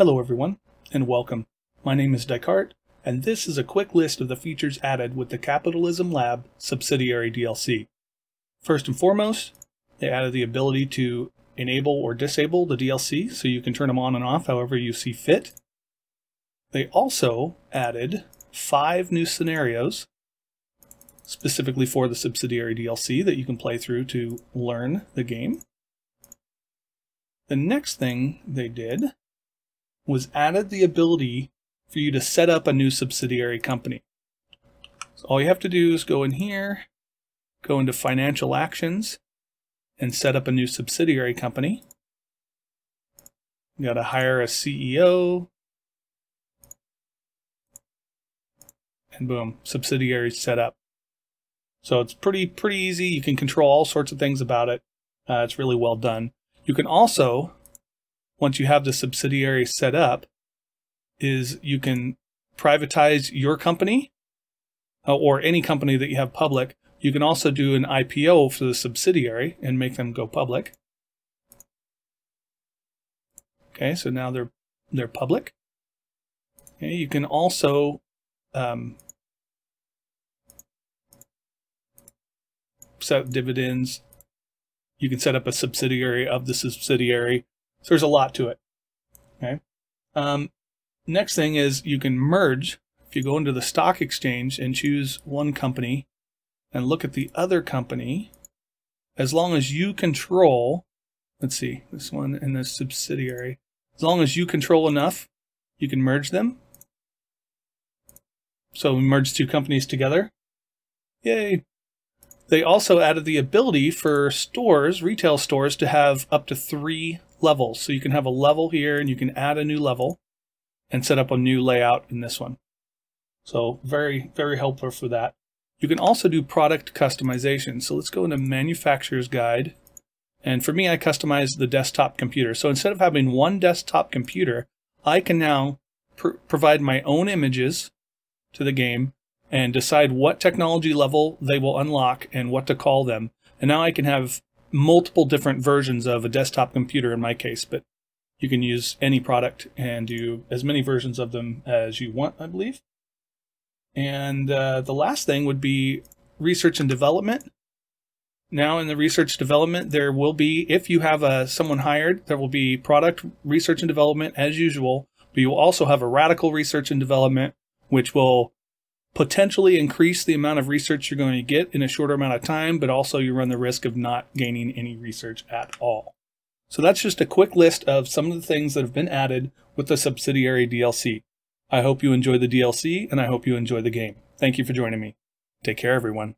Hello everyone, and welcome. My name is Dycart, and this is a quick list of the features added with the Capitalism Lab subsidiary DLC. First and foremost, they added the ability to enable or disable the DLC so you can turn them on and off however you see fit. They also added five new scenarios specifically for the subsidiary DLC that you can play through to learn the game. The next thing they did was added the ability for you to set up a new subsidiary company. So all you have to do is go in here, go into financial actions, and set up a new subsidiary company. You got to hire a CEO. And boom, subsidiary set up. So it's pretty pretty easy. You can control all sorts of things about it. Uh, it's really well done. You can also, once you have the subsidiary set up, is you can privatize your company uh, or any company that you have public. You can also do an IPO for the subsidiary and make them go public. Okay, so now they're they're public. Okay, you can also um, set dividends. You can set up a subsidiary of the subsidiary. So there's a lot to it. Okay. Um, next thing is you can merge. If you go into the stock exchange and choose one company and look at the other company, as long as you control, let's see, this one and this subsidiary, as long as you control enough, you can merge them. So we merge two companies together. Yay. They also added the ability for stores, retail stores, to have up to three levels. So you can have a level here and you can add a new level and set up a new layout in this one. So very, very helpful for that. You can also do product customization. So let's go into manufacturer's guide. And for me, I customize the desktop computer. So instead of having one desktop computer, I can now pr provide my own images to the game and decide what technology level they will unlock and what to call them. And now I can have multiple different versions of a desktop computer in my case, but you can use any product and do as many versions of them as you want, I believe. And uh, the last thing would be research and development. Now in the research development, there will be, if you have a, uh, someone hired, there will be product research and development as usual, but you will also have a radical research and development, which will potentially increase the amount of research you're going to get in a shorter amount of time, but also you run the risk of not gaining any research at all. So that's just a quick list of some of the things that have been added with the subsidiary DLC. I hope you enjoy the DLC and I hope you enjoy the game. Thank you for joining me. Take care, everyone.